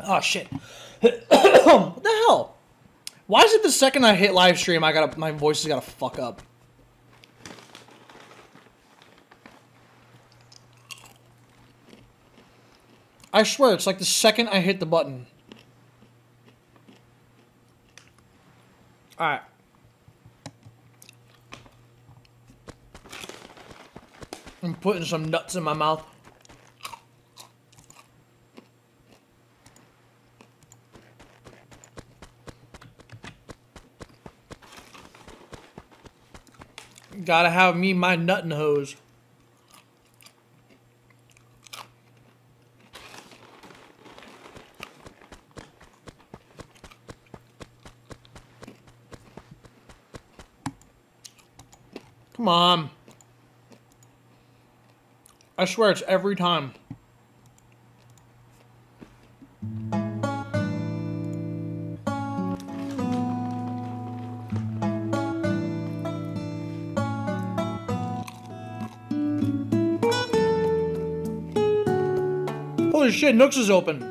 Oh shit! what the hell? Why is it the second I hit live stream, I gotta my voice has gotta fuck up? I swear, it's like the second I hit the button. Alright. I'm putting some nuts in my mouth. Gotta have me my nuttin' hose. Come on. I swear it's every time. Holy shit, Nooks is open.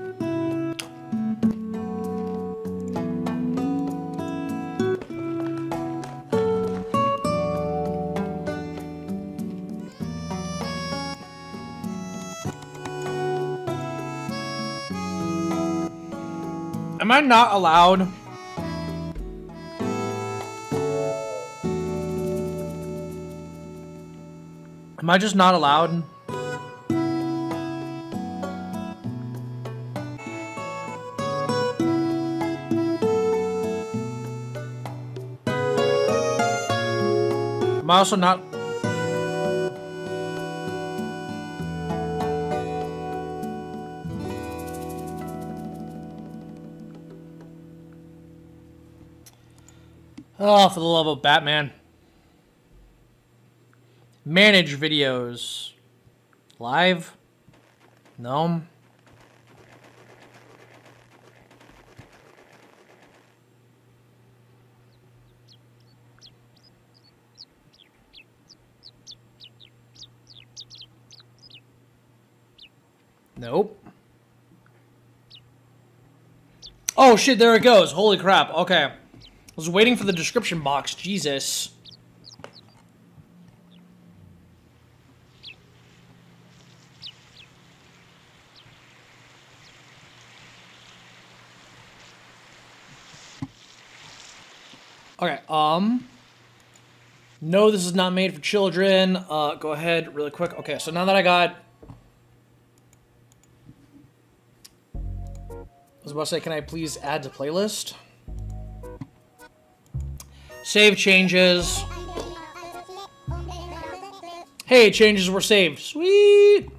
Am I not allowed? Am I just not allowed? Am also not... Oh, ah, for the love of Batman. Manage videos. Live? No. Nope. Oh shit, there it goes. Holy crap. Okay. I was waiting for the description box. Jesus. Okay, um... No, this is not made for children. Uh, go ahead really quick. Okay, so now that I got... to say, can I please add to playlist? Save changes. Hey, changes were saved. Sweet!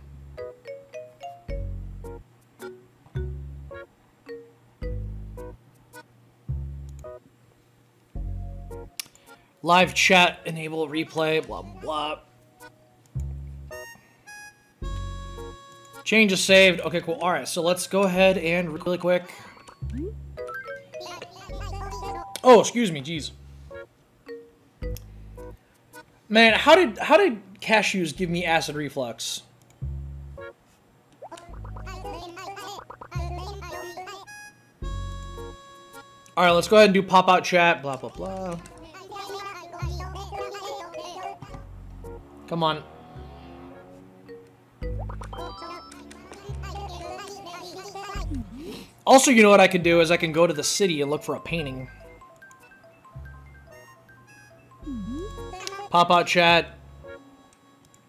Live chat, enable replay, blah, blah. Changes saved. Okay, cool. All right, so let's go ahead and really quick. Oh, excuse me, jeez. Man, how did how did cashews give me acid reflux? All right, let's go ahead and do pop out chat. Blah blah blah. Come on. Also, you know what I can do is I can go to the city and look for a painting. Mm-hmm. Pop out chat.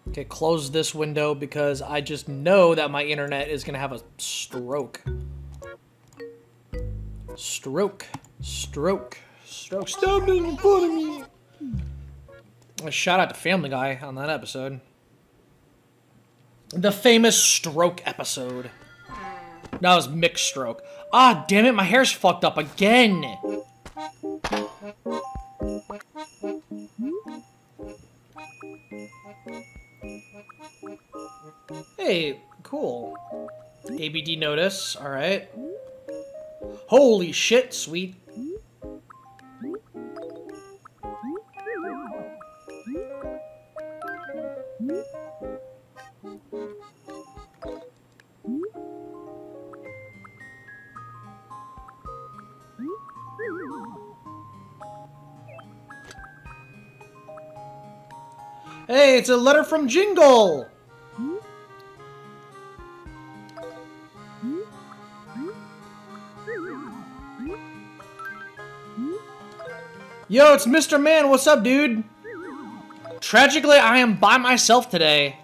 Okay, close this window because I just know that my internet is going to have a stroke. Stroke. Stroke. Stroke. Stop making fun of me! A shout out to Family Guy on that episode. The famous stroke episode. That was mixed stroke. Ah, damn it, my hair's fucked up again! Hey, cool. ABD notice, alright. Holy shit, sweet. Hey, it's a letter from Jingle! Yo, it's Mr. Man. What's up, dude? Tragically, I am by myself today.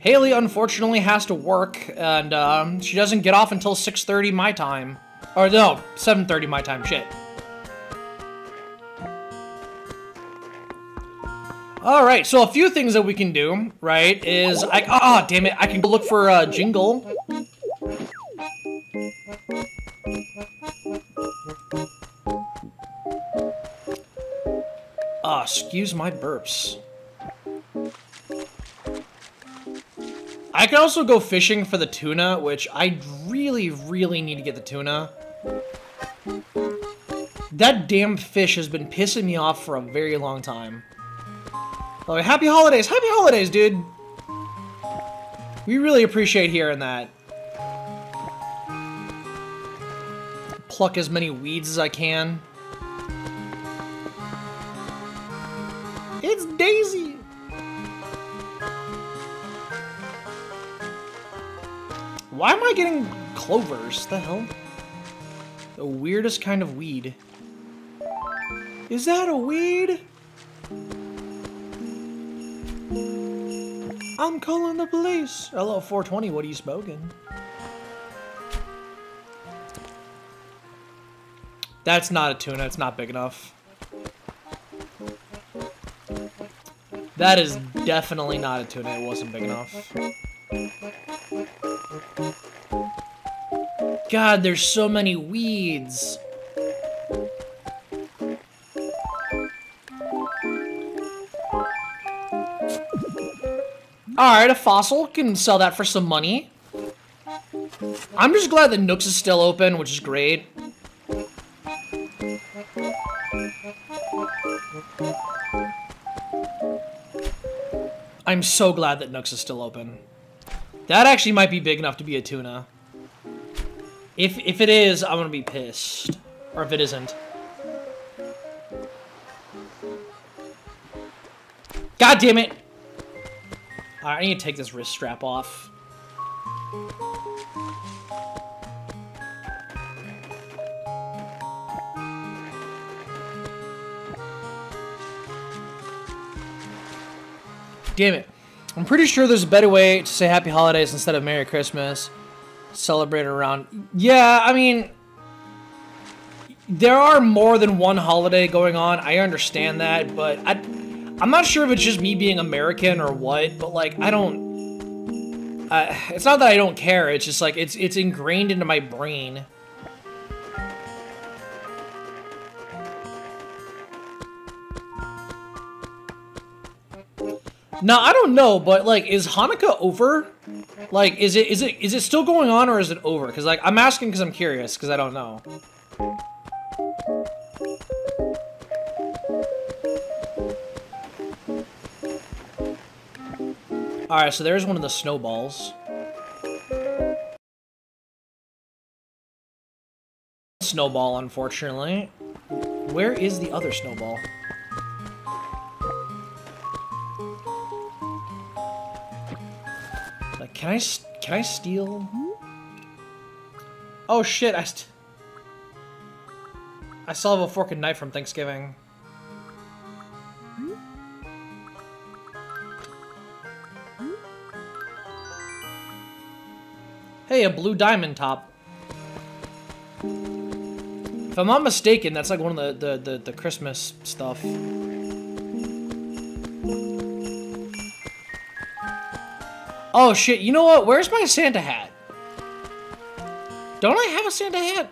Haley, unfortunately, has to work, and um, she doesn't get off until 6.30 my time. Or no, 7.30 my time, shit. Alright, so a few things that we can do, right, is I- Ah, oh, damn it, I can go look for a Jingle. Ah, excuse my burps. I can also go fishing for the tuna, which I really, really need to get the tuna. That damn fish has been pissing me off for a very long time. Oh, happy holidays! Happy holidays, dude! We really appreciate hearing that. Pluck as many weeds as I can. It's Daisy! Why am I getting clovers? The hell? The weirdest kind of weed. Is that a weed? I'm calling the police. Hello, 420, what are you smoking? That's not a tuna, it's not big enough. That is definitely not a tuna, it wasn't big enough. God, there's so many weeds. Alright, a fossil. Can sell that for some money. I'm just glad that Nooks is still open, which is great. I'm so glad that Nooks is still open. That actually might be big enough to be a tuna. If, if it is, I'm gonna be pissed. Or if it isn't. God damn it! I need to take this wrist strap off. Damn it. I'm pretty sure there's a better way to say Happy Holidays instead of Merry Christmas. Celebrate around... Yeah, I mean... There are more than one holiday going on. I understand that, but I, I'm not sure if it's just me being American or what, but like, I don't... Uh, it's not that I don't care, it's just like, it's, it's ingrained into my brain. Now I don't know, but like, is Hanukkah over? Like, is it is it is it still going on or is it over? Because like, I'm asking because I'm curious because I don't know. All right, so there's one of the snowballs. Snowball, unfortunately. Where is the other snowball? Like, can I, can I steal? Oh shit, I I still have a fork and knife from Thanksgiving. Hey, a blue diamond top. If I'm not mistaken, that's like one of the, the, the, the Christmas stuff. Oh shit, you know what? Where's my Santa hat? Don't I have a Santa hat?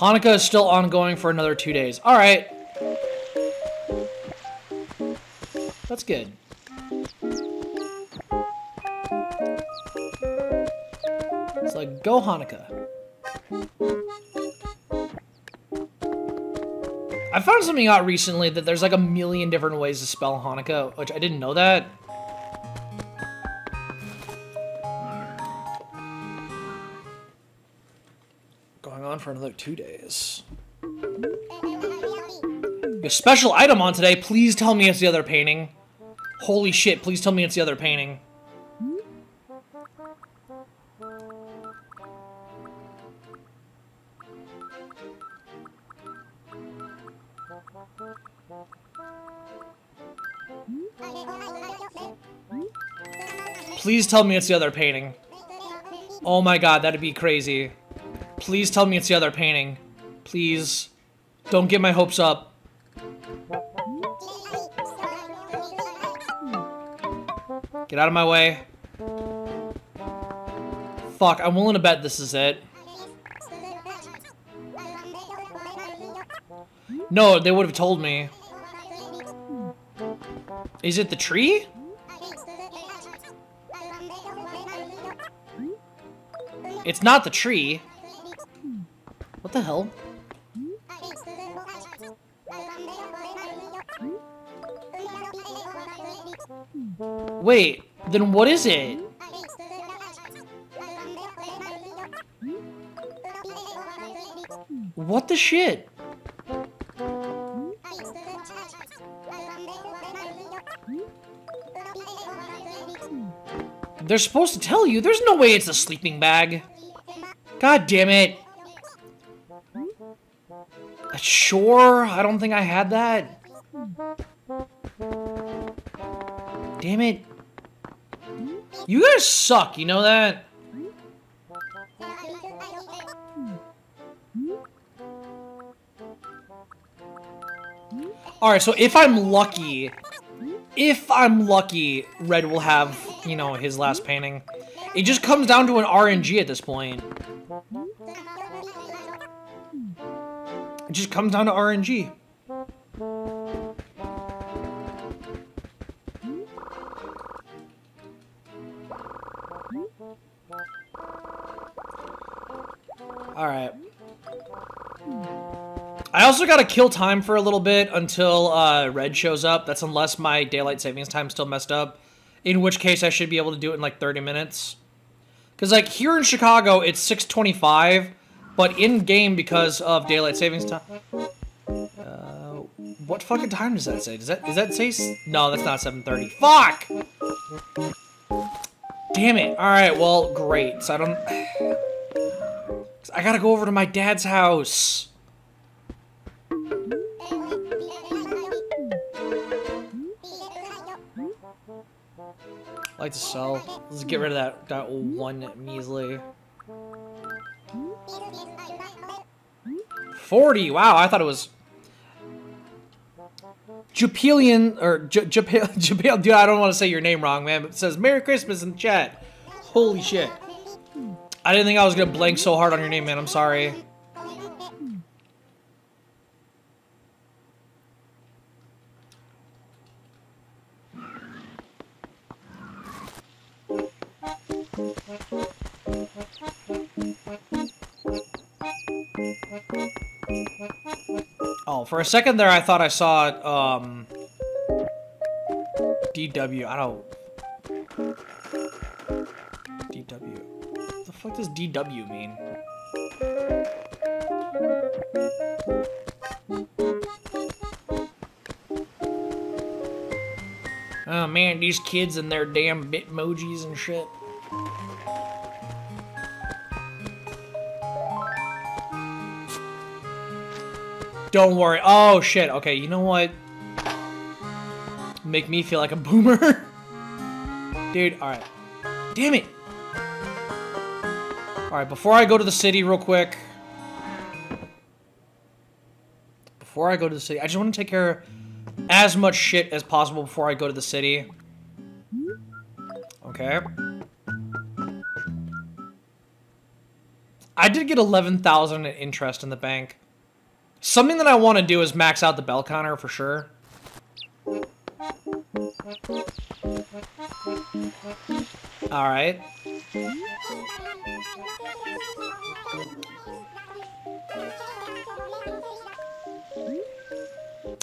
Hanukkah is still ongoing for another two days. Alright. That's good. It's like, go Hanukkah. I found something out recently that there's like a million different ways to spell Hanukkah, which I didn't know that. For another two days. A special item on today. Please tell me it's the other painting. Holy shit, please tell me it's the other painting. Please tell me it's the other painting. Oh my god, that'd be crazy. Please tell me it's the other painting. Please. Don't get my hopes up. Get out of my way. Fuck, I'm willing to bet this is it. No, they would have told me. Is it the tree? It's not the tree. What the hell? Wait, then what is it? What the shit? They're supposed to tell you. There's no way it's a sleeping bag. God damn it. Sure, I don't think I had that. Damn it. You guys suck, you know that? Alright, so if I'm lucky, if I'm lucky, Redd will have, you know, his last painting. It just comes down to an RNG at this point. It just comes down to RNG. Alright. I also gotta kill time for a little bit until uh, Redd shows up. That's unless my daylight savings time still messed up. In which case I should be able to do it in like 30 minutes. Because like here in Chicago, it's 625. But in-game, because of daylight savings time... Uh, what fucking time does that say? Does that, does that say... No, that's not 7.30. Fuck! Damn it. Alright, well, great. So I don't... I gotta go over to my dad's house. like to sell. Let's get rid of that, that one measly. 40! Wow, I thought it was... Japelian, or Japel, Japel, dude, I don't want to say your name wrong, man, but it says Merry Christmas in chat. Holy shit. I didn't think I was gonna blank so hard on your name, man, I'm sorry. Oh, for a second there, I thought I saw um, DW. I don't. DW. What the fuck does DW mean? Oh man, these kids and their damn bitmojis and shit. Don't worry. Oh, shit. Okay, you know what? Make me feel like a boomer. Dude, alright. Damn it! Alright, before I go to the city real quick. Before I go to the city, I just want to take care of as much shit as possible before I go to the city. Okay. I did get 11,000 in interest in the bank. Something that I want to do is max out the bell counter for sure. Alright.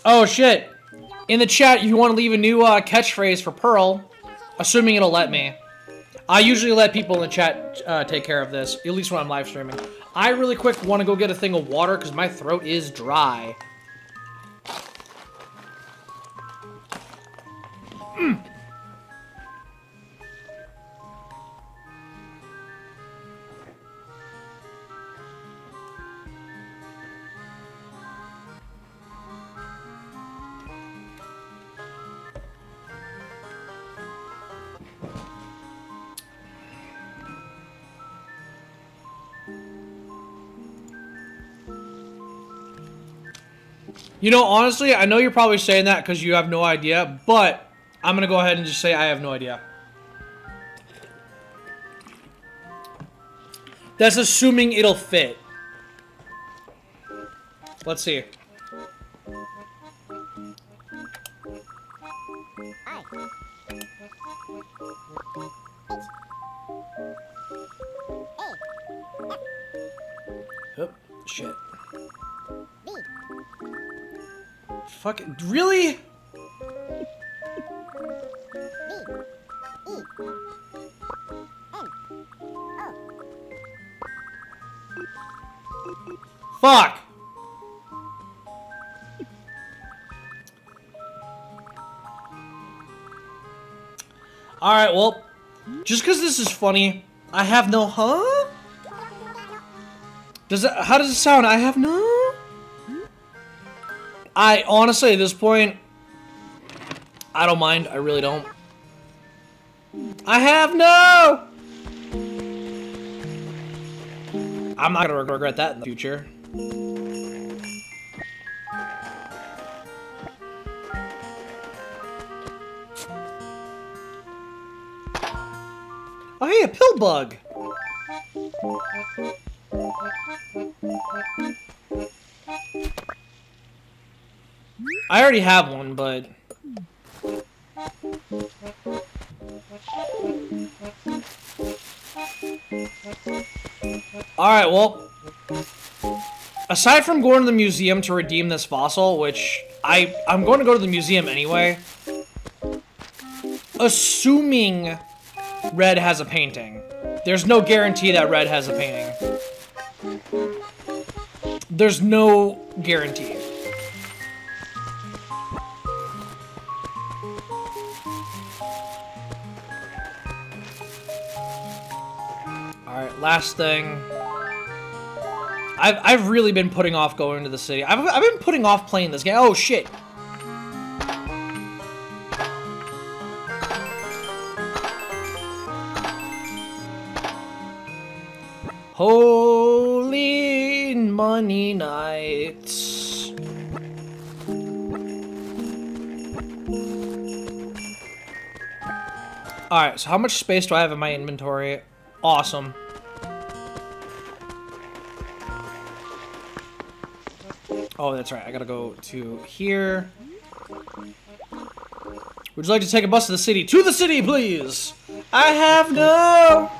Oh, shit. In the chat, you want to leave a new uh, catchphrase for Pearl, assuming it'll let me. I usually let people in the chat uh, take care of this, at least when I'm live streaming. I really quick want to go get a thing of water because my throat is dry. You know, honestly, I know you're probably saying that because you have no idea, but I'm going to go ahead and just say I have no idea. That's assuming it'll fit. Let's see. Funny, I have no huh? Does it, how does it sound? I have no? I, honestly, at this point, I don't mind. I really don't. I have no! I'm not gonna regret that in the future. Oh hey, a pill bug! I already have one, but... Alright, well... Aside from going to the museum to redeem this fossil, which I, I'm going to go to the museum anyway, assuming Redd has a painting. There's no guarantee that Redd has a painting. There's no guarantee. Alright, last thing. I've, I've really been putting off going to the city. I've, I've been putting off playing this game. Oh, shit. Holy money nights. Alright, so how much space do I have in my inventory? Awesome. Oh, that's right. I gotta go to here. Would you like to take a bus to the city? To the city, please! I have no...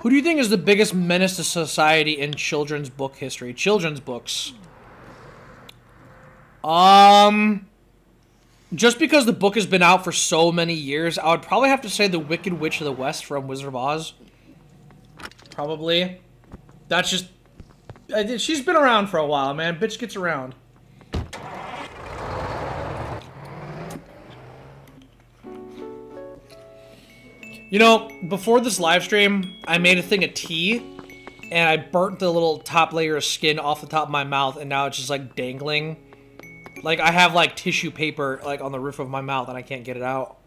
Who do you think is the biggest menace to society in children's book history? Children's books. Um, just because the book has been out for so many years, I would probably have to say The Wicked Witch of the West from Wizard of Oz. Probably. That's just... She's been around for a while, man. Bitch gets around. You know, before this live stream, I made a thing of tea, and I burnt the little top layer of skin off the top of my mouth, and now it's just, like, dangling. Like, I have, like, tissue paper, like, on the roof of my mouth, and I can't get it out.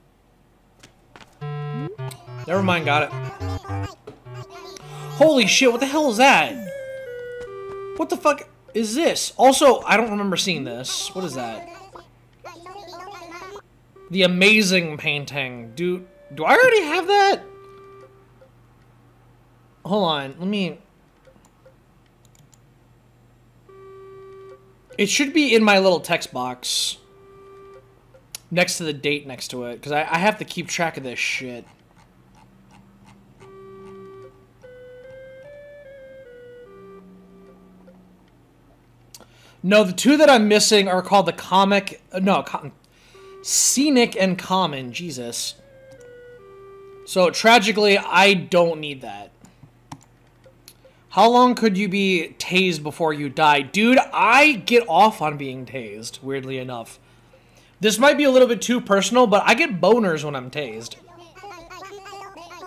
Never mind, got it. Holy shit, what the hell is that? What the fuck is this? Also, I don't remember seeing this. What is that? The amazing painting. Do do I already have that? Hold on, let me... It should be in my little text box. Next to the date next to it, because I, I have to keep track of this shit. No, the two that I'm missing are called the comic... No, scenic and common. Jesus. So, tragically, I don't need that. How long could you be tased before you die? Dude, I get off on being tased, weirdly enough. This might be a little bit too personal, but I get boners when I'm tased.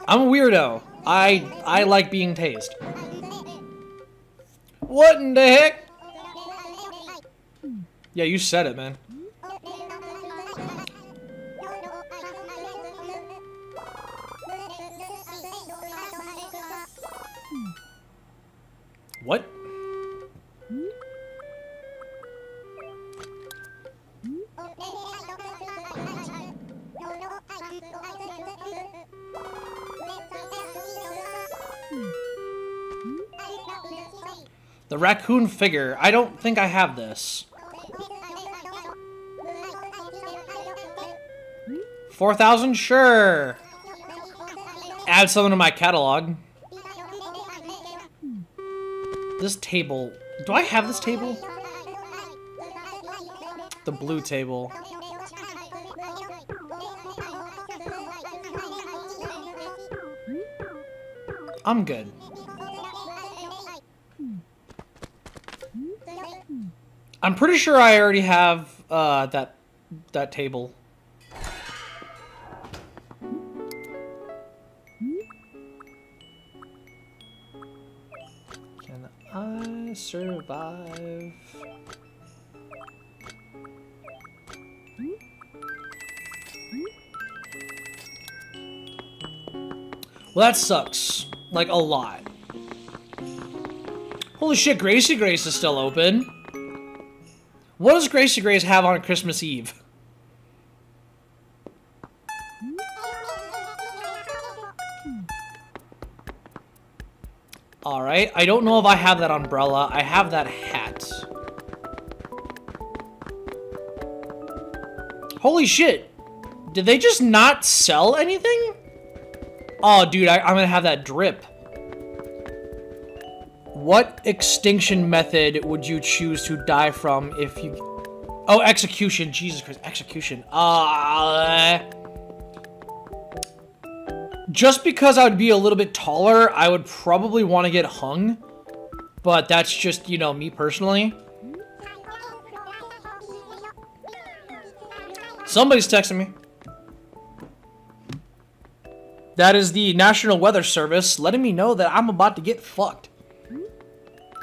I'm a weirdo. I I like being tased. What in the heck? Yeah, you said it, man. What? The raccoon figure. I don't think I have this. 4,000? Sure. Add something to my catalog. This table... Do I have this table? The blue table. I'm good. I'm pretty sure I already have uh, that that table. Survive? Well, that sucks. Like, a lot. Holy shit, Gracie Grace is still open. What does Gracie Grace have on Christmas Eve? Alright, I don't know if I have that umbrella. I have that hat. Holy shit! Did they just not sell anything? Oh, dude, I, am gonna have that drip. What extinction method would you choose to die from if you... Oh, execution. Jesus Christ, execution. Uh... Just because I would be a little bit taller, I would probably want to get hung. But that's just, you know, me personally. Somebody's texting me. That is the National Weather Service letting me know that I'm about to get fucked.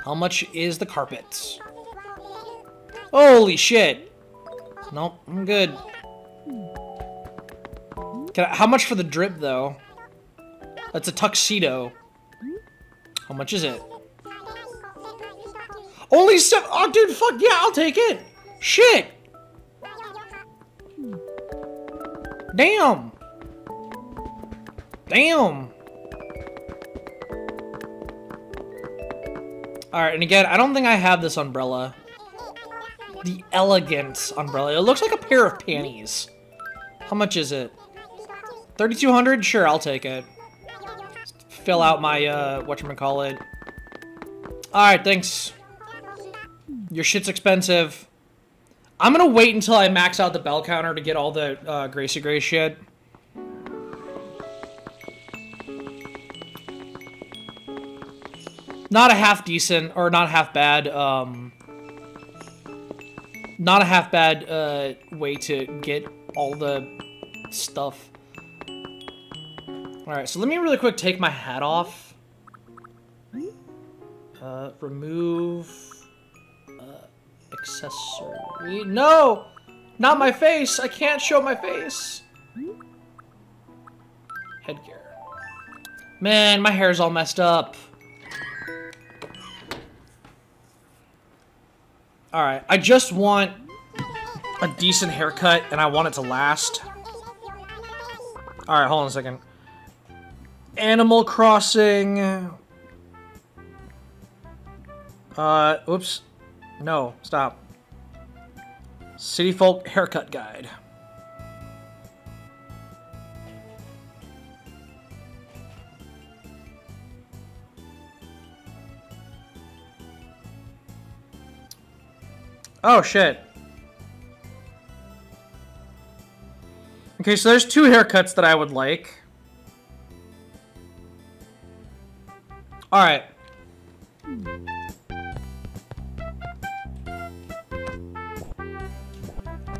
How much is the carpet? Holy shit. Nope, I'm good. I, how much for the drip, though? That's a tuxedo. How much is it? Only seven. Oh, dude, fuck yeah, I'll take it. Shit. Damn. Damn. Alright, and again, I don't think I have this umbrella. The elegant umbrella. It looks like a pair of panties. How much is it? 3200 Sure, I'll take it fill out my, uh, whatchamacallit. Alright, thanks. Your shit's expensive. I'm gonna wait until I max out the bell counter to get all the, uh, Gracie Grace shit. Not a half decent, or not half bad, um... Not a half bad, uh, way to get all the stuff. Alright, so let me really quick take my hat off. Uh, remove... Uh, accessory... No! Not my face! I can't show my face! Headgear. Man, my hair's all messed up. Alright, I just want a decent haircut, and I want it to last. Alright, hold on a second. Animal Crossing... Uh, oops. No, stop. City Folk Haircut Guide. Oh, shit. Okay, so there's two haircuts that I would like. Alright.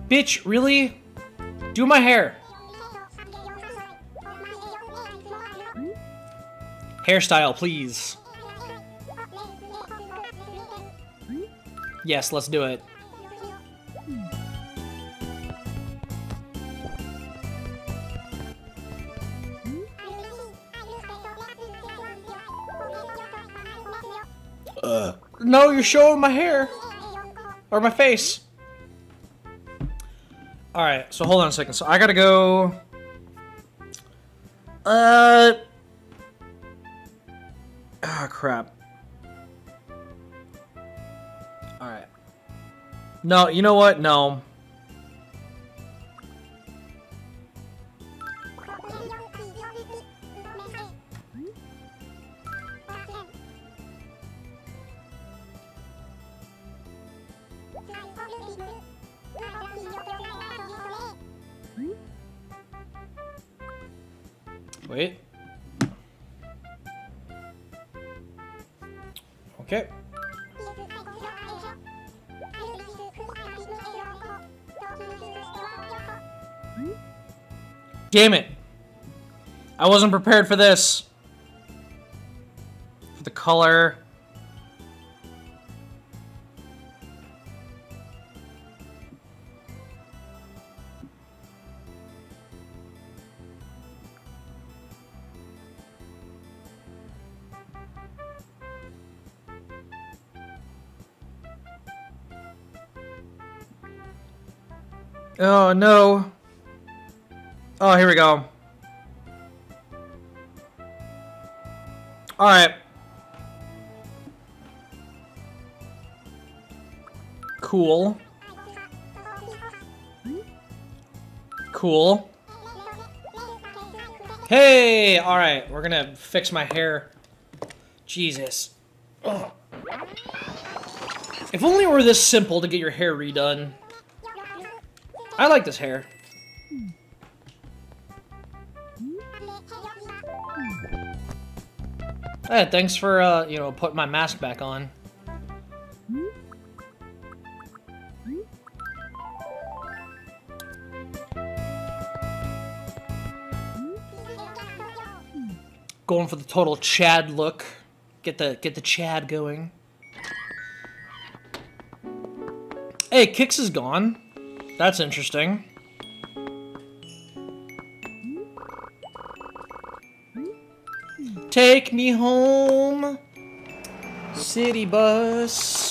Bitch, really? Do my hair. Hairstyle, please. Yes, let's do it. No, you're showing my hair. Or my face. Alright, so hold on a second. So I gotta go... Uh... Ah, crap. Alright. No, you know what? No. Damn it. I wasn't prepared for this. For the color. Oh, here we go. Alright. Cool. Cool. Hey! Alright, we're gonna fix my hair. Jesus. Ugh. If only it were this simple to get your hair redone. I like this hair. Hey, thanks for, uh, you know, putting my mask back on. Going for the total Chad look. Get the get the Chad going. Hey, Kicks is gone. That's interesting. Take me home, city bus.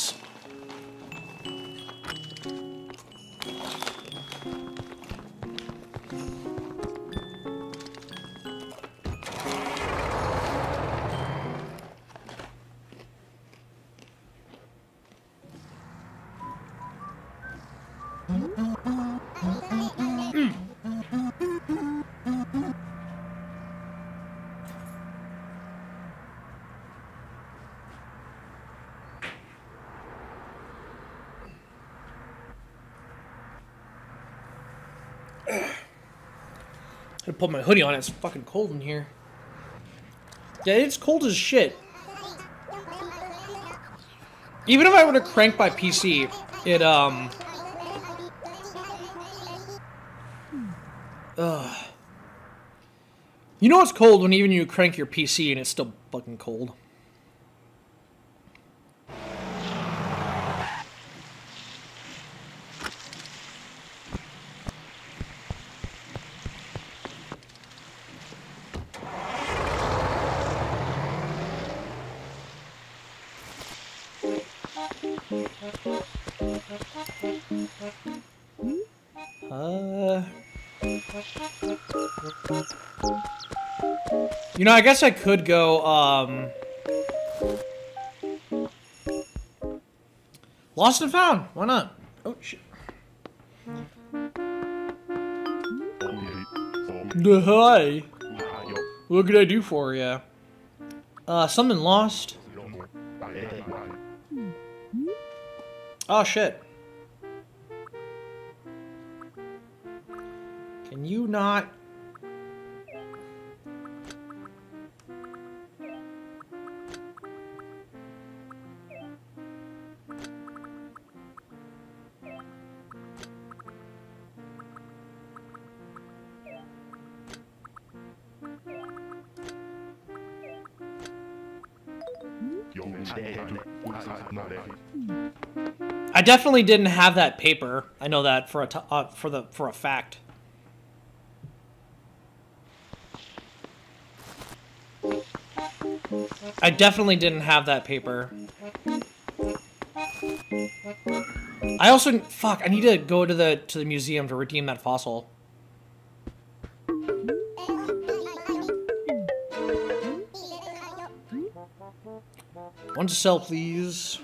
Put my hoodie on. It's fucking cold in here. Yeah, it's cold as shit. Even if I were to crank my PC, it, um... Ugh. You know it's cold when even you crank your PC and it's still fucking cold. Uh... You know, I guess I could go, um... Lost and found. Why not? Oh, shit. Hi. What can I do for you? Uh, something lost. Oh, shit. Can you not... I definitely didn't have that paper. I know that for a t uh, for the for a fact. I definitely didn't have that paper. I also fuck. I need to go to the to the museum to redeem that fossil. One to sell, please.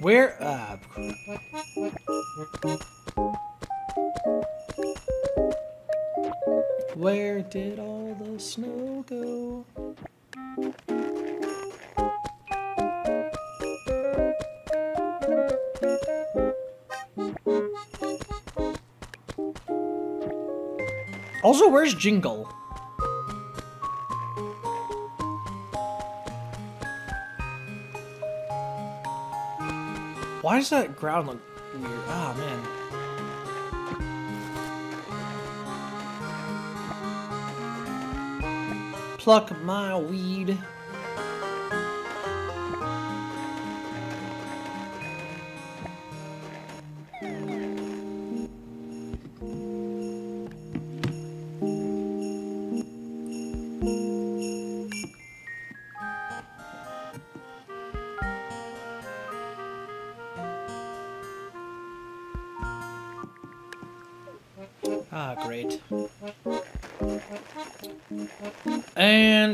Where? Uh, where did all the snow go? Also, where's Jingle? Why does that ground look weird? Ah, oh, man. Pluck my weed.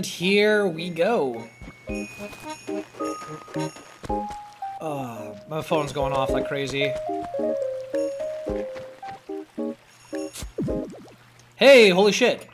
And here we go. Oh, my phone's going off like crazy. Hey, holy shit.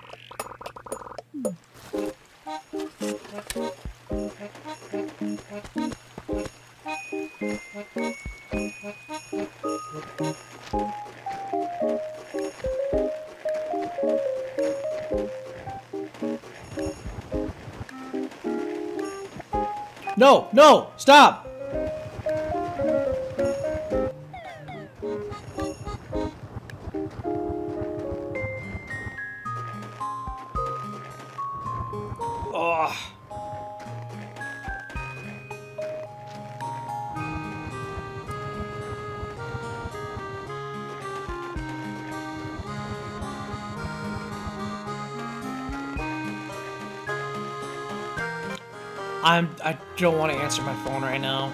No, no, stop! Don't want to answer my phone right now.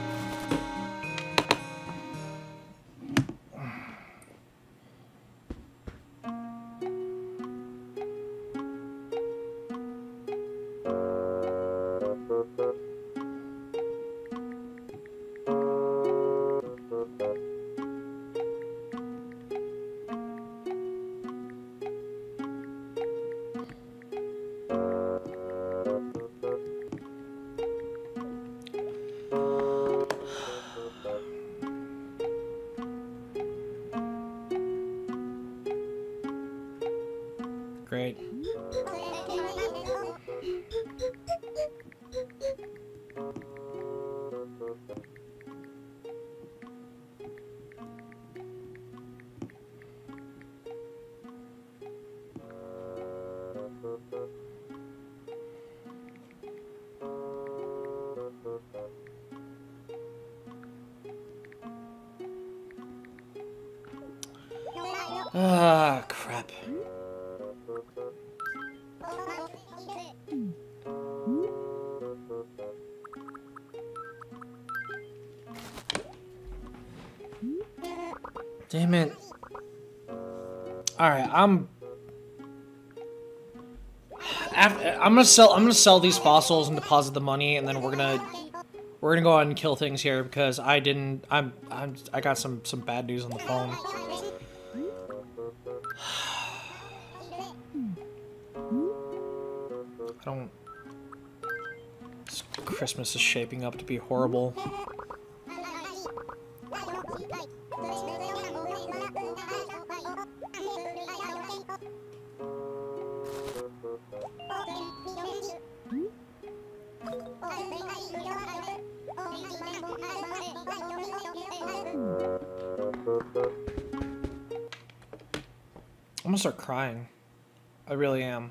great. Alright, I'm... After, I'm gonna sell. I'm gonna sell these fossils and deposit the money, and then we're gonna we're gonna go ahead and kill things here because I didn't. I'm. I'm. I got some some bad news on the phone. I don't. This Christmas is shaping up to be horrible. I'm gonna start crying. I really am.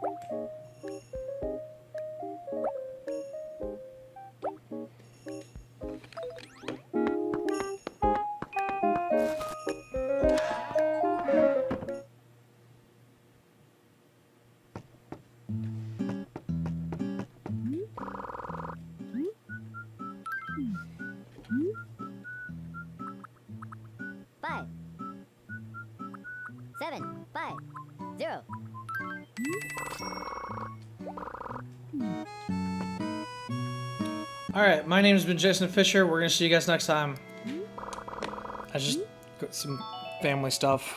five, My name has been Jason Fisher. We're gonna see you guys next time. I just got some family stuff.